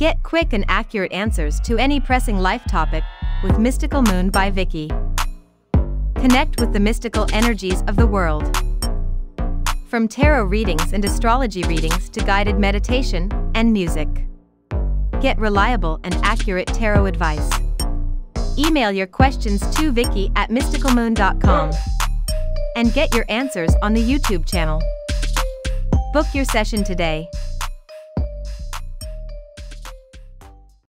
Get quick and accurate answers to any pressing life topic with Mystical Moon by Vicki. Connect with the mystical energies of the world. From tarot readings and astrology readings to guided meditation and music. Get reliable and accurate tarot advice. Email your questions to Vicki at mysticalmoon.com and get your answers on the YouTube channel. Book your session today.